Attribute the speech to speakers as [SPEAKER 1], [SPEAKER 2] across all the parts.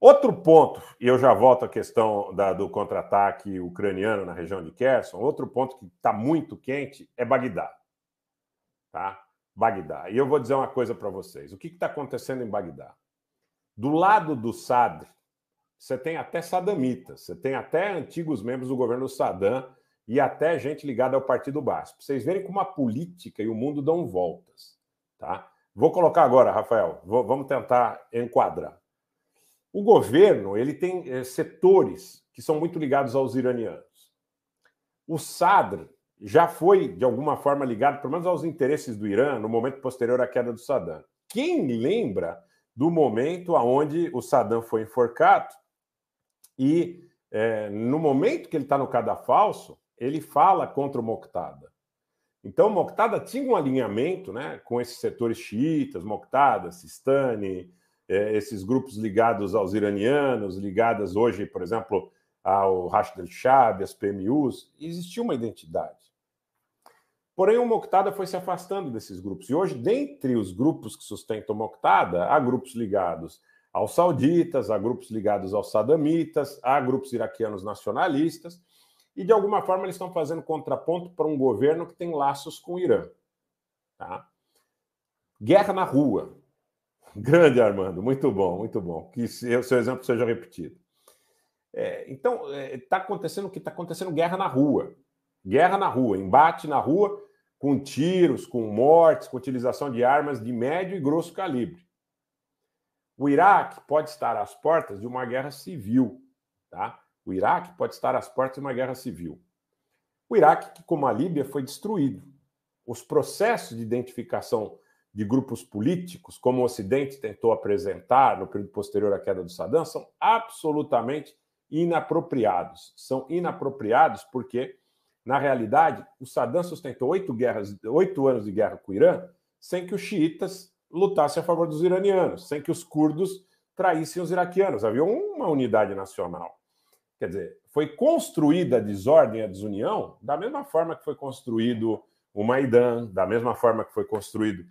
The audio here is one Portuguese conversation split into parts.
[SPEAKER 1] Outro ponto, e eu já volto à questão da, do contra-ataque ucraniano na região de Kherson, outro ponto que está muito quente é Bagdá. Tá? Bagdá. E eu vou dizer uma coisa para vocês. O que está acontecendo em Bagdá? Do lado do Sadr, você tem até sadamitas, você tem até antigos membros do governo Saddam e até gente ligada ao Partido Baixo. Para vocês verem como a política e o mundo dão voltas. Tá? Vou colocar agora, Rafael, vou, vamos tentar enquadrar. O governo ele tem é, setores que são muito ligados aos iranianos. O Sadr já foi, de alguma forma, ligado, pelo menos, aos interesses do Irã no momento posterior à queda do Saddam. Quem lembra do momento onde o Saddam foi enforcado e, é, no momento que ele está no cadafalso, ele fala contra o Moqtada. Então, Moqtada tinha um alinhamento né, com esses setores xiitas, Moqtada, Sistani, é, esses grupos ligados aos iranianos, ligadas hoje, por exemplo, ao Rashid al-Shab, as PMUs, existia uma identidade. Porém, o Moqtada foi se afastando desses grupos. E hoje, dentre os grupos que sustentam o Moqtada, há grupos ligados aos sauditas, há grupos ligados aos sadamitas, há grupos iraquianos nacionalistas, e de alguma forma eles estão fazendo contraponto para um governo que tem laços com o Irã. Tá? Guerra na rua. Grande, Armando. Muito bom, muito bom. Que o seu exemplo seja repetido. É, então, está é, tá acontecendo o que está acontecendo? Guerra na rua. Guerra na rua, embate na rua, com tiros, com mortes, com utilização de armas de médio e grosso calibre. O Iraque pode estar às portas de uma guerra civil. Tá? O Iraque pode estar às portas de uma guerra civil. O Iraque, que como a Líbia, foi destruído. Os processos de identificação de grupos políticos, como o Ocidente tentou apresentar no período posterior à queda do Saddam, são absolutamente inapropriados. São inapropriados porque, na realidade, o Saddam sustentou oito, guerras, oito anos de guerra com o Irã sem que os xiitas lutassem a favor dos iranianos, sem que os curdos traíssem os iraquianos. Havia uma unidade nacional. Quer dizer, foi construída a desordem a desunião da mesma forma que foi construído o Maidan, da mesma forma que foi construído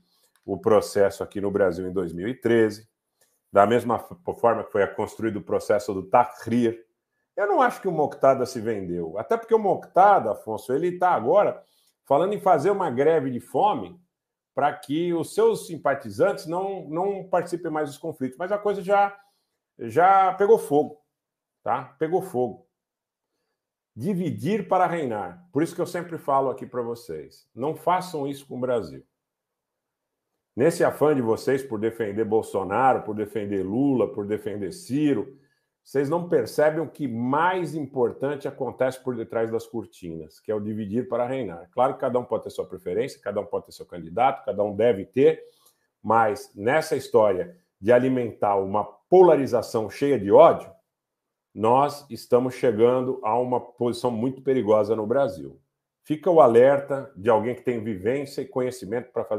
[SPEAKER 1] o processo aqui no Brasil em 2013, da mesma forma que foi construído o processo do Tahrir. Eu não acho que o Moqtada se vendeu, até porque o Moqtada, Afonso, ele está agora falando em fazer uma greve de fome para que os seus simpatizantes não, não participem mais dos conflitos. Mas a coisa já, já pegou fogo, tá? Pegou fogo. Dividir para reinar. Por isso que eu sempre falo aqui para vocês: não façam isso com o Brasil. Nesse afã de vocês por defender Bolsonaro, por defender Lula, por defender Ciro, vocês não percebem o que mais importante acontece por detrás das cortinas, que é o dividir para reinar. Claro que cada um pode ter sua preferência, cada um pode ter seu candidato, cada um deve ter, mas nessa história de alimentar uma polarização cheia de ódio, nós estamos chegando a uma posição muito perigosa no Brasil. Fica o alerta de alguém que tem vivência e conhecimento para fazer